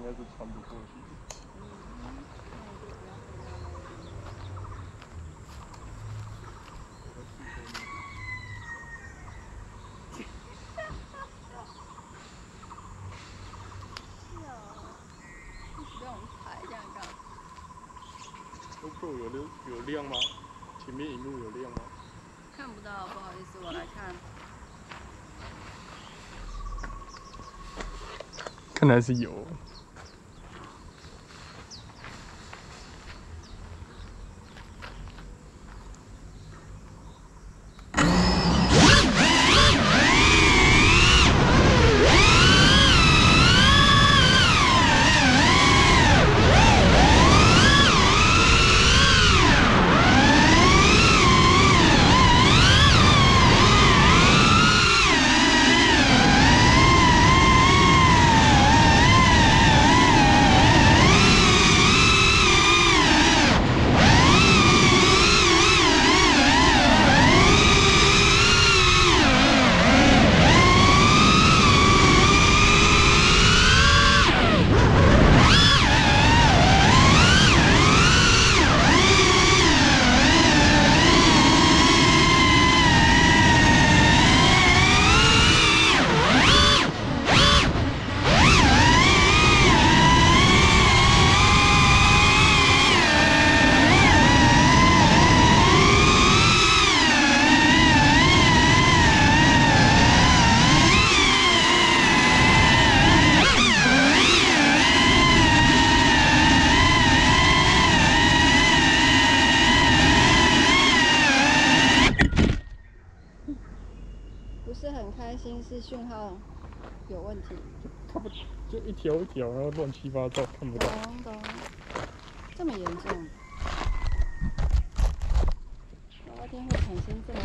应该是穿不过去。不用抬这样干嘛？GoPro 有亮有亮吗？前面荧幕有亮吗？看不到，不好意思，我来看。看来是有。很开心，是讯号有问题。它不就一条一条，然后乱七八糟，看不到。懂懂，这么严重？娃娃天会产生这么？